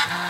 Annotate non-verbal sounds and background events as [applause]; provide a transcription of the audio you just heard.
Ha [laughs] ha!